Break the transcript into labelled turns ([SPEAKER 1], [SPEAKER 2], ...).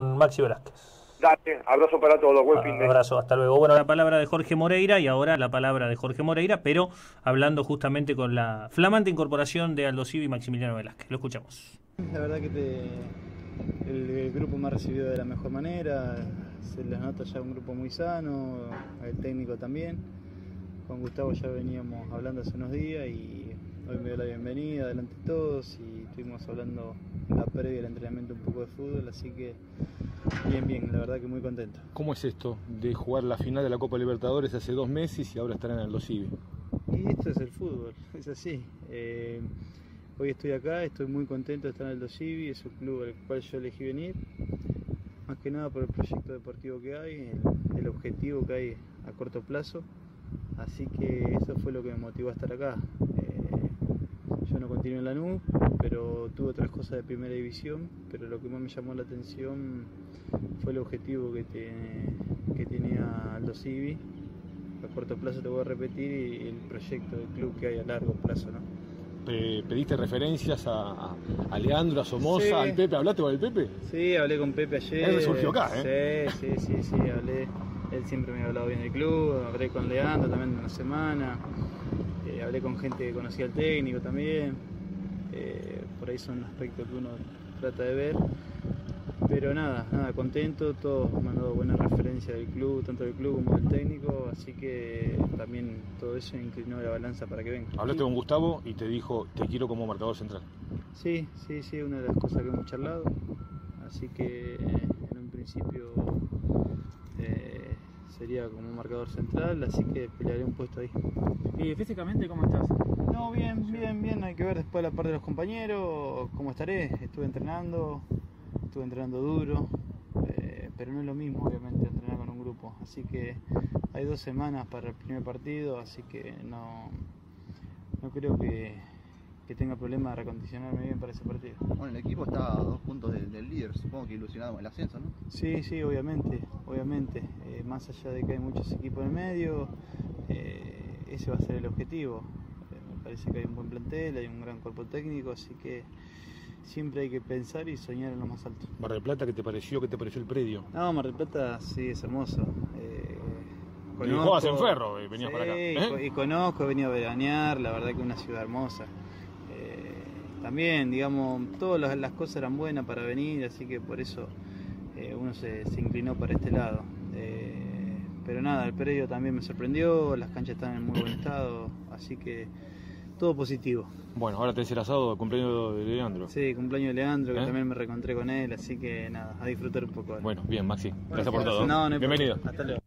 [SPEAKER 1] Maxi Velázquez.
[SPEAKER 2] Dale, abrazo para todos, buen fin de
[SPEAKER 1] Abrazo, hasta luego. Bueno, la palabra de Jorge Moreira y ahora la palabra de Jorge Moreira, pero hablando justamente con la flamante incorporación de Aldo Civi y Maximiliano Velázquez. Lo escuchamos.
[SPEAKER 3] La verdad que te, el, el, grupo me ha recibido de la mejor manera, se les nota ya un grupo muy sano, el técnico también. Con Gustavo ya veníamos hablando hace unos días y hoy me dio la bienvenida delante de todos y estuvimos hablando la previa del entrenamiento un poco de fútbol, así que bien, bien, la verdad que muy contento.
[SPEAKER 4] ¿Cómo es esto de jugar la final de la Copa Libertadores hace dos meses y ahora estar en el Civi?
[SPEAKER 3] Y esto es el fútbol, es así. Eh, hoy estoy acá, estoy muy contento de estar en el Civi, es un club al cual yo elegí venir, más que nada por el proyecto deportivo que hay, el, el objetivo que hay a corto plazo. Así que eso fue lo que me motivó a estar acá. Eh, yo no continué en la NU, pero tuve otras cosas de primera división, pero lo que más me llamó la atención fue el objetivo que, tiene, que tenía Aldo Civi. A corto plazo te voy a repetir y el proyecto del club que hay a largo plazo. ¿no?
[SPEAKER 4] ¿Pediste referencias a, a, Leandro, a Somoza, sí. al Pepe? ¿Hablaste con el Pepe?
[SPEAKER 3] Sí, hablé con Pepe ayer.
[SPEAKER 4] Él surgió acá,
[SPEAKER 3] ¿eh? Sí, sí, sí, sí, hablé él siempre me ha hablado bien del club, hablé con Leandro también una semana, eh, hablé con gente que conocía al técnico también, eh, por ahí son aspectos que uno trata de ver, pero nada, nada, contento, todos me han dado buena referencia del club, tanto del club como del técnico, así que también todo eso inclinó la balanza para que venga.
[SPEAKER 4] Hablaste con Gustavo y te dijo, te quiero como marcador central.
[SPEAKER 3] Sí, sí, sí, una de las cosas que hemos charlado, así que en un principio... Eh, sería como un marcador central, así que pelearé un puesto ahí.
[SPEAKER 5] ¿Y físicamente cómo estás?
[SPEAKER 3] No, bien, bien, bien, hay que ver después la parte de los compañeros, cómo estaré, estuve entrenando, estuve entrenando duro, eh, pero no es lo mismo obviamente entrenar con un grupo, así que hay dos semanas para el primer partido, así que no, no creo que, que tenga problema de recondicionarme bien para ese partido.
[SPEAKER 6] Bueno, el equipo está a dos puntos del, del líder, supongo que ilusionado con el ascenso, ¿no?
[SPEAKER 3] Sí, sí, obviamente, obviamente. Eh, más allá de que hay muchos equipos en el medio, eh, ese va a ser el objetivo. Eh, me parece que hay un buen plantel, hay un gran cuerpo técnico, así que siempre hay que pensar y soñar en lo más alto.
[SPEAKER 4] Mar del Plata, ¿qué te pareció? ¿Qué te pareció el predio?
[SPEAKER 3] No, Mar del Plata sí es hermoso.
[SPEAKER 4] Conozco, y jugabas en Ferro y venías
[SPEAKER 3] sí,
[SPEAKER 4] para acá. ¿eh?
[SPEAKER 3] Y, conozco, he venido a veranear, la verdad que es una ciudad hermosa. También, digamos, todas las, las, cosas eran buenas para venir, así que por eso eh, uno se, se, inclinó para este lado. Eh, pero nada, el predio también me sorprendió, las canchas están en muy buen estado, así que todo positivo.
[SPEAKER 4] Bueno, ahora tenés el asado cumpleaños de Leandro.
[SPEAKER 3] Sí, cumpleaños de Leandro, que ¿Eh? también me reencontré con él, así que nada, a disfrutar un poco.
[SPEAKER 4] Bueno, bien, Maxi. Gracias, por todo.
[SPEAKER 3] No, no
[SPEAKER 4] Bienvenido.
[SPEAKER 3] Hasta luego.